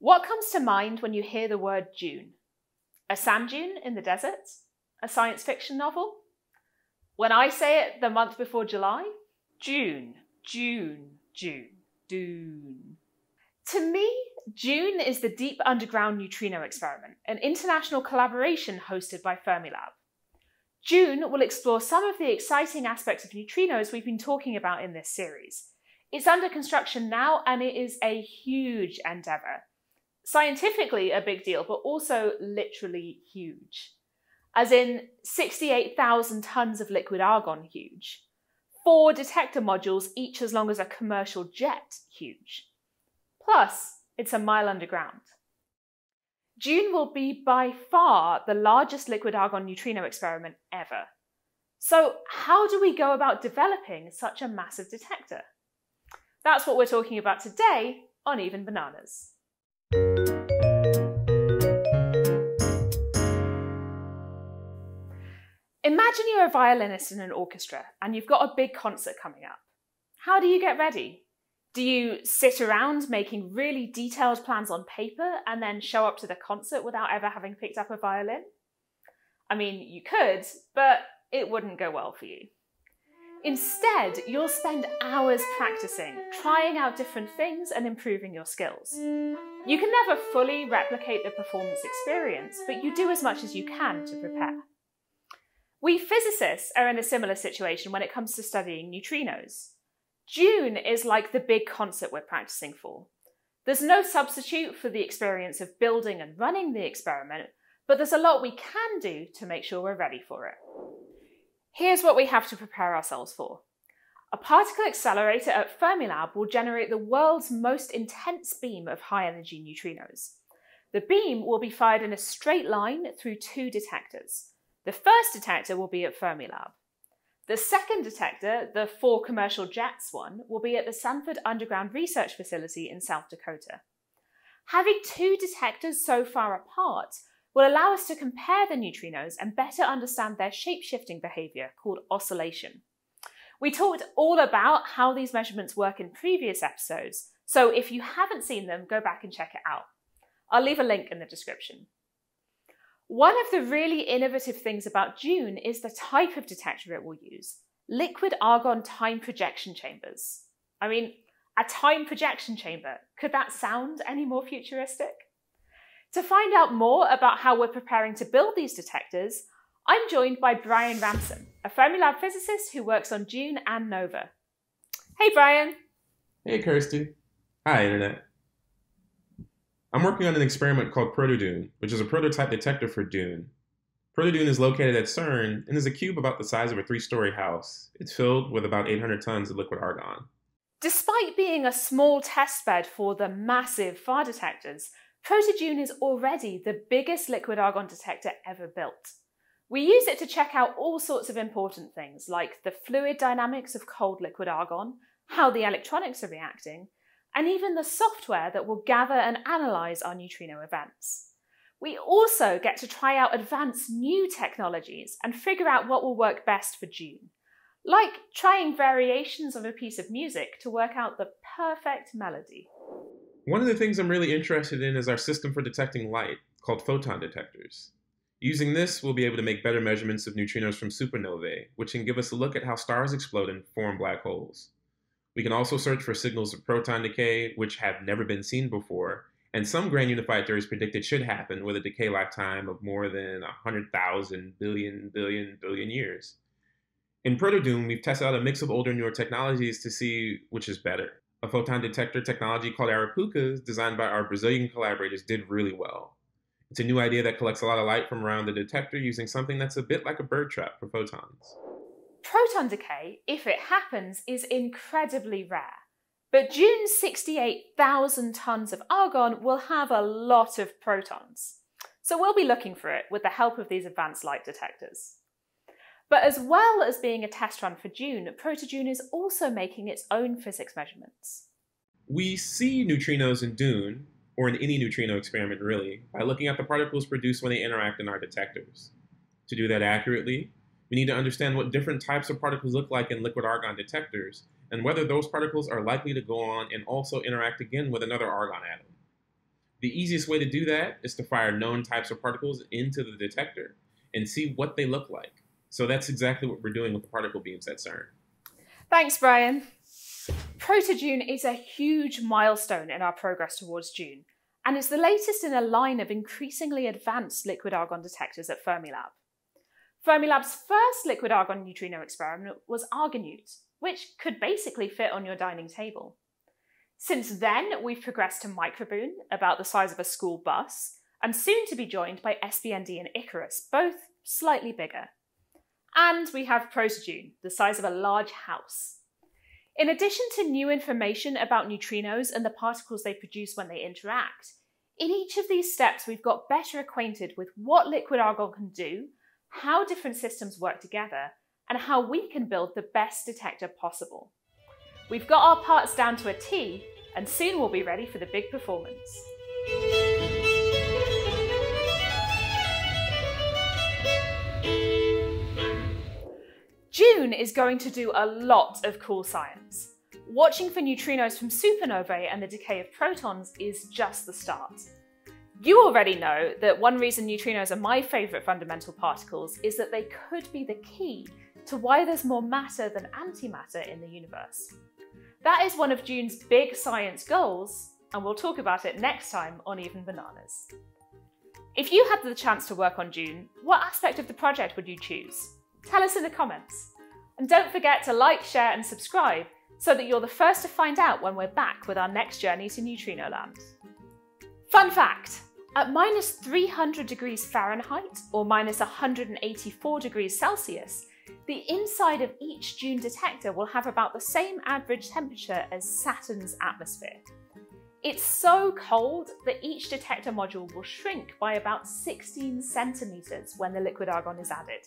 What comes to mind when you hear the word dune? A sand dune in the desert? A science fiction novel? When I say it the month before July, June, June, June, Dune. To me, Dune is the Deep Underground Neutrino Experiment, an international collaboration hosted by Fermilab. Dune will explore some of the exciting aspects of neutrinos we've been talking about in this series. It's under construction now and it is a huge endeavour. Scientifically, a big deal, but also literally huge. As in 68,000 tonnes of liquid argon huge. Four detector modules, each as long as a commercial jet huge. Plus, it's a mile underground. Dune will be by far the largest liquid argon neutrino experiment ever. So, how do we go about developing such a massive detector? That's what we're talking about today on Even Bananas. Imagine you're a violinist in an orchestra and you've got a big concert coming up. How do you get ready? Do you sit around making really detailed plans on paper and then show up to the concert without ever having picked up a violin? I mean, you could, but it wouldn't go well for you. Instead, you'll spend hours practicing, trying out different things and improving your skills. You can never fully replicate the performance experience, but you do as much as you can to prepare. We physicists are in a similar situation when it comes to studying neutrinos. Dune is like the big concert we're practicing for. There's no substitute for the experience of building and running the experiment, but there's a lot we can do to make sure we're ready for it. Here's what we have to prepare ourselves for. A particle accelerator at Fermilab will generate the world's most intense beam of high energy neutrinos. The beam will be fired in a straight line through two detectors. The first detector will be at Fermilab. The second detector, the four commercial jets one, will be at the Sanford Underground Research Facility in South Dakota. Having two detectors so far apart will allow us to compare the neutrinos and better understand their shape-shifting behaviour called oscillation. We talked all about how these measurements work in previous episodes, so if you haven't seen them, go back and check it out. I'll leave a link in the description. One of the really innovative things about Dune is the type of detector it will use liquid argon time projection chambers. I mean, a time projection chamber, could that sound any more futuristic? To find out more about how we're preparing to build these detectors, I'm joined by Bryan Ramson, a Fermilab physicist who works on Dune and NOVA. Hey, Bryan. Hey, Kirsty. Hi, Internet. I'm working on an experiment called ProtoDune, which is a prototype detector for Dune. ProtoDune is located at CERN and is a cube about the size of a three story house. It's filled with about 800 tons of liquid argon. Despite being a small testbed for the massive FAR detectors, ProtoDune is already the biggest liquid argon detector ever built. We use it to check out all sorts of important things like the fluid dynamics of cold liquid argon, how the electronics are reacting, and even the software that will gather and analyse our neutrino events. We also get to try out advanced new technologies and figure out what will work best for Dune, like trying variations of a piece of music to work out the perfect melody. One of the things I'm really interested in is our system for detecting light, called photon detectors. Using this, we'll be able to make better measurements of neutrinos from supernovae, which can give us a look at how stars explode and form black holes. We can also search for signals of proton decay, which have never been seen before, and some grand unified theories predict it should happen with a decay lifetime of more than 100,000 billion, billion, billion years. In ProtoDune, we've tested out a mix of older and newer technologies to see which is better. A photon detector technology called Arapucas, designed by our Brazilian collaborators, did really well. It's a new idea that collects a lot of light from around the detector using something that's a bit like a bird trap for photons. Proton decay, if it happens, is incredibly rare. But Dune's 68,000 tonnes of argon will have a lot of protons. So we'll be looking for it with the help of these advanced light detectors. But as well as being a test run for Dune, ProtoDune is also making its own physics measurements. We see neutrinos in Dune, or in any neutrino experiment really, by looking at the particles produced when they interact in our detectors. To do that accurately, we need to understand what different types of particles look like in liquid argon detectors, and whether those particles are likely to go on and also interact again with another argon atom. The easiest way to do that is to fire known types of particles into the detector and see what they look like. So that's exactly what we're doing with the particle beams at CERN. Thanks, Bryan. ProtoDune is a huge milestone in our progress towards Dune, and it's the latest in a line of increasingly advanced liquid argon detectors at Fermilab. Fermilab's first liquid argon neutrino experiment was ArgoNeuT, which could basically fit on your dining table. Since then, we've progressed to MicroBooNE, about the size of a school bus, and soon to be joined by SBND and Icarus, both slightly bigger. And we have ProtoDune, the size of a large house. In addition to new information about neutrinos and the particles they produce when they interact, in each of these steps we've got better acquainted with what liquid argon can do, how different systems work together, and how we can build the best detector possible. We've got our parts down to a T, and soon we'll be ready for the big performance. Dune is going to do a lot of cool science. Watching for neutrinos from supernovae and the decay of protons is just the start. You already know that one reason neutrinos are my favourite fundamental particles is that they could be the key to why there's more matter than antimatter in the universe. That is one of Dune's big science goals, and we'll talk about it next time on Even Bananas. If you had the chance to work on Dune, what aspect of the project would you choose? Tell us in the comments. And don't forget to like, share, and subscribe so that you're the first to find out when we're back with our next journey to Neutrino Land. Fun fact! At minus 300 degrees Fahrenheit or minus 184 degrees Celsius, the inside of each Dune detector will have about the same average temperature as Saturn's atmosphere. It's so cold that each detector module will shrink by about 16 centimetres when the liquid argon is added.